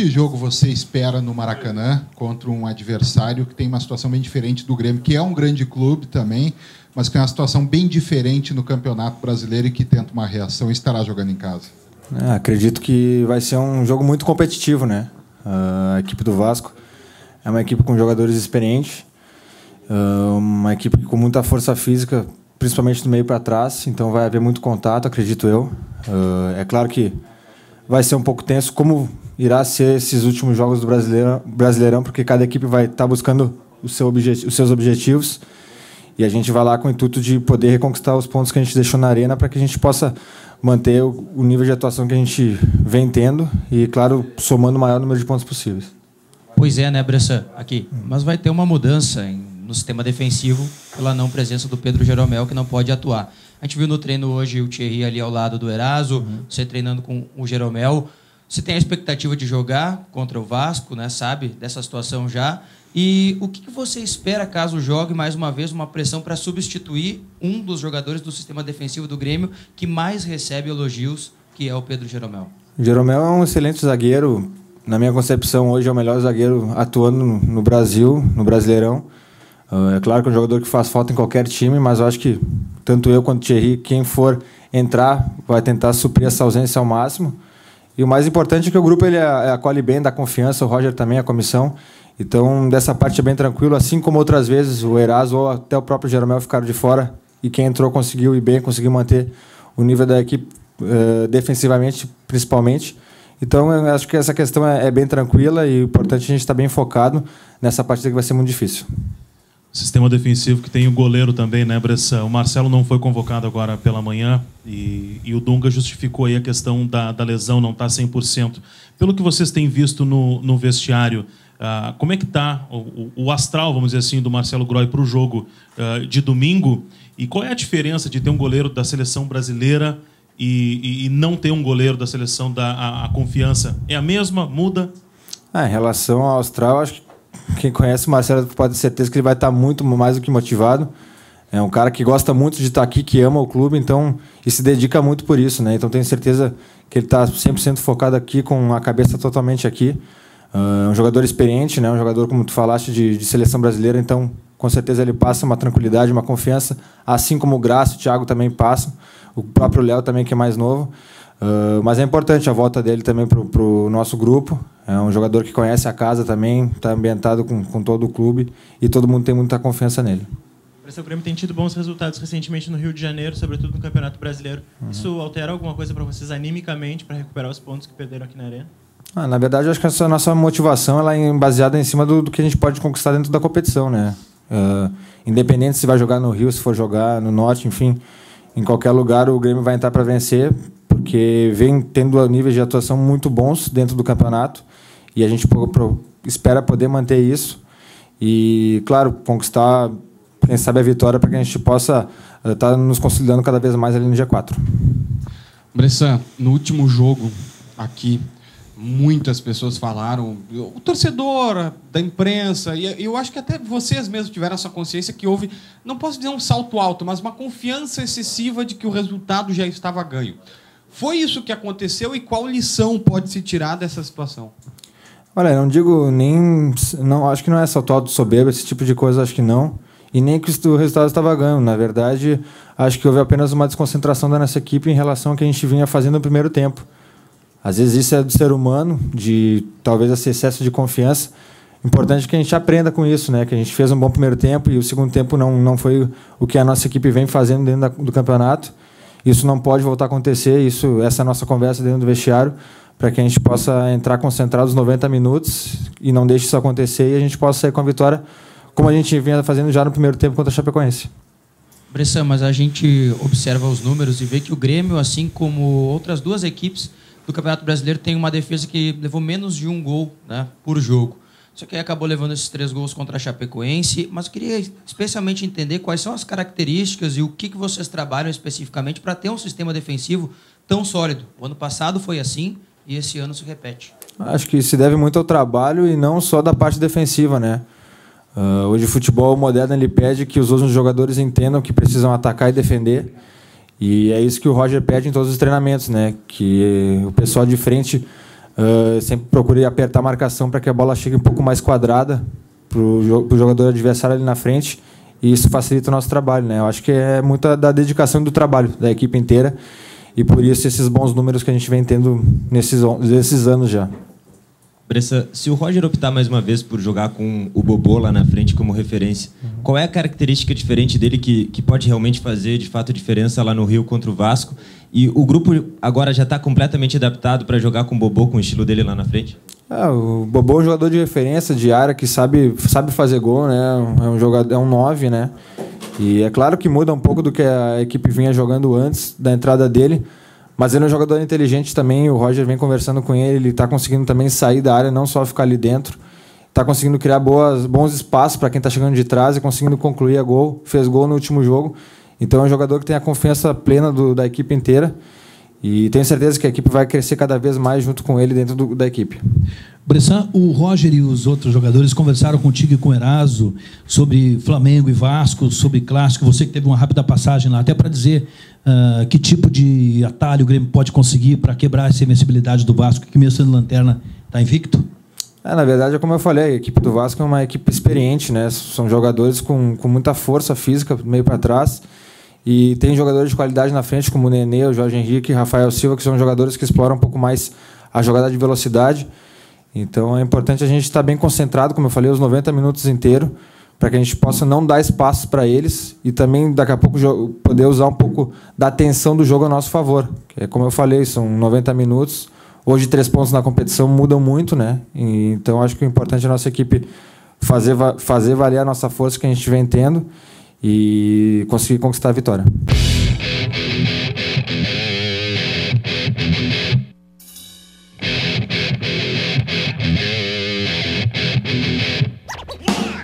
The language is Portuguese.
que jogo você espera no Maracanã contra um adversário que tem uma situação bem diferente do Grêmio, que é um grande clube também, mas que é uma situação bem diferente no Campeonato Brasileiro e que tenta uma reação e estará jogando em casa? É, acredito que vai ser um jogo muito competitivo, né? Uh, a equipe do Vasco é uma equipe com jogadores experientes, uh, uma equipe com muita força física, principalmente do meio para trás, então vai haver muito contato, acredito eu. Uh, é claro que vai ser um pouco tenso, como irá ser esses últimos jogos do Brasileirão, Brasileirão porque cada equipe vai estar tá buscando seu os seus objetivos e a gente vai lá com o intuito de poder reconquistar os pontos que a gente deixou na arena para que a gente possa manter o, o nível de atuação que a gente vem tendo e, claro, somando o maior número de pontos possíveis. Pois é, né, Bressan? Aqui. Mas vai ter uma mudança em, no sistema defensivo pela não presença do Pedro Jeromel, que não pode atuar. A gente viu no treino hoje o Thierry ali ao lado do Eraso, uhum. você treinando com o Jeromel. Você tem a expectativa de jogar contra o Vasco, né? Sabe dessa situação já? E o que você espera caso jogue mais uma vez uma pressão para substituir um dos jogadores do sistema defensivo do Grêmio que mais recebe elogios, que é o Pedro Jeromel? Jeromel é um excelente zagueiro. Na minha concepção, hoje é o melhor zagueiro atuando no Brasil, no Brasileirão. Ah, é claro que é um jogador que faz falta em qualquer time, mas eu acho que tanto eu quanto o Thierry, quem for entrar, vai tentar suprir essa ausência ao máximo. E o mais importante é que o grupo ele acolhe bem, dá confiança, o Roger também, a comissão. Então, dessa parte é bem tranquilo, assim como outras vezes o Eraso ou até o próprio Jeromel ficaram de fora e quem entrou conseguiu ir bem, conseguiu manter o nível da equipe uh, defensivamente, principalmente. Então, eu acho que essa questão é, é bem tranquila e o importante é a gente estar bem focado nessa partida que vai ser muito difícil. Sistema defensivo que tem o goleiro também, né, Bressa? O Marcelo não foi convocado agora pela manhã e, e o Dunga justificou aí a questão da, da lesão, não está 100%. Pelo que vocês têm visto no, no vestiário, Uh, como é que está o, o, astral, vamos dizer assim, do Marcelo Groy para o jogo uh, de domingo? E qual é a diferença de ter um goleiro da seleção brasileira e, e, e não ter um goleiro da seleção da a, a confiança? É a mesma? Muda? Ah, em relação ao astral, acho que quem conhece o Marcelo pode ter certeza que ele vai estar muito mais do que motivado. É um cara que gosta muito de estar aqui, que ama o clube, então e se dedica muito por isso, né? Então tenho certeza que ele está 100% focado aqui, com a cabeça totalmente aqui. Uh, um jogador experiente, né? um jogador, como tu falaste, de, de, seleção brasileira, então com certeza ele passa uma tranquilidade, uma confiança, assim como o Graça, o Thiago também passam, o próprio Léo também, que é mais novo. Uh, mas é importante a volta dele também para o nosso grupo. É um jogador que conhece a casa também, está ambientado com, com todo o clube e todo mundo tem muita confiança nele. O Grêmio tem tido bons resultados recentemente no Rio de Janeiro, sobretudo no Campeonato Brasileiro. Uhum. Isso altera alguma coisa para vocês animicamente para recuperar os pontos que perderam aqui na Arena? Ah, na verdade, eu acho que essa nossa motivação ela é baseada em cima do, do que a gente pode conquistar dentro da competição, né? Uh, independente se vai jogar no Rio, se for jogar no Norte, enfim, em qualquer lugar o Grêmio vai entrar para vencer, porque vem tendo níveis de atuação muito bons dentro do campeonato e a gente espera poder manter isso e, claro, conquistar, quem sabe, a vitória para que a gente possa estar uh, tá nos consolidando cada vez mais ali no G4. Bressan, no último jogo aqui, muitas pessoas falaram, o torcedor, da imprensa, e eu acho que até vocês mesmos tiveram essa consciência que houve, não posso dizer um salto alto, mas uma confiança excessiva de que o resultado já estava ganho. Foi isso que aconteceu e qual lição pode se tirar dessa situação? Olha, não digo nem. Não, acho que não é salto alto soberbo, esse tipo de coisa, acho que não. E nem que o resultado estava ganho. Na verdade, acho que houve apenas uma desconcentração da nossa equipe em relação ao que a gente vinha fazendo no primeiro tempo. Às vezes isso é do ser humano, de talvez esse excesso de confiança. Importante que a gente aprenda com isso, né? Que a gente fez um bom primeiro tempo e o segundo tempo não, não foi o que a nossa equipe vem fazendo dentro da, do campeonato. Isso não pode voltar a acontecer. Isso, essa é a nossa conversa dentro do vestiário, para que a gente possa entrar concentrado os 90 minutos e não deixe isso acontecer e a gente possa sair com a vitória, como a gente vinha fazendo já no primeiro tempo contra a Chapecoense. Bressan, mas a gente observa os números e vê que o Grêmio, assim como outras duas equipes, do Campeonato Brasileiro tem uma defesa que levou menos de um gol né, por jogo. Só que acabou levando esses três gols contra a Chapecoense. Mas eu queria especialmente entender quais são as características e o que, que vocês trabalham especificamente para ter um sistema defensivo tão sólido. O ano passado foi assim e esse ano se repete. Acho que se deve muito ao trabalho e não só da parte defensiva, né? Uh, hoje o futebol moderno ele pede que os outros jogadores entendam que precisam atacar e defender. E é isso que o Roger pede em todos os treinamentos, né? Que o pessoal de frente Uh, sempre procurei apertar a marcação para que a bola chegue um pouco mais quadrada para o jogador adversário ali na frente e isso facilita o nosso trabalho, né? Eu acho que é muita da dedicação do trabalho da equipe inteira e por isso esses bons números que a gente vem tendo nesses, nesses anos já. Bressa, se o Roger optar mais uma vez por jogar com o Bobô lá na frente como referência, uhum. qual é a característica diferente dele que, que pode realmente fazer de fato diferença lá no Rio contra o Vasco? E o grupo agora já está completamente adaptado para jogar com o Bobô, com o estilo dele lá na frente? É, o Bobô é um jogador de referência, de área, que sabe, sabe fazer gol, né? É um jogador, é um 9, né? E é claro que muda um pouco do que a equipe vinha jogando antes da entrada dele, mas ele é um jogador inteligente também. O Roger vem conversando com ele, ele está conseguindo também sair da área, não só ficar ali dentro. Está conseguindo criar boas, bons espaços para quem está chegando de trás e conseguindo concluir a gol. Fez gol no último jogo. Então é um jogador que tem a confiança plena do, da equipe inteira. E tenho certeza que a equipe vai crescer cada vez mais junto com ele dentro do, da equipe. Bressan, o Roger e os outros jogadores conversaram contigo e com o Eraso sobre Flamengo e Vasco, sobre clássico. Você que teve uma rápida passagem lá, até para dizer uh, que tipo de atalho o Grêmio pode conseguir para quebrar essa invencibilidade do Vasco, que mesmo sendo lanterna está invicto? É, na verdade, é como eu falei, a equipe do Vasco é uma equipe experiente, né? São jogadores com, com muita força física, meio para trás. E tem jogadores de qualidade na frente, como o Nenê, o Jorge Henrique, Rafael Silva, que são jogadores que exploram um pouco mais a jogada de velocidade. Então é importante a gente estar bem concentrado, como eu falei, os 90 minutos inteiros, para que a gente possa não dar espaço para eles e também daqui a pouco poder usar um pouco da atenção do jogo a nosso favor. É como eu falei, são 90 minutos. Hoje três pontos na competição mudam muito, né? E, então acho que o importante é a nossa equipe fazer fazer valer a nossa força que a gente vem tendo e conseguir conquistar a vitória.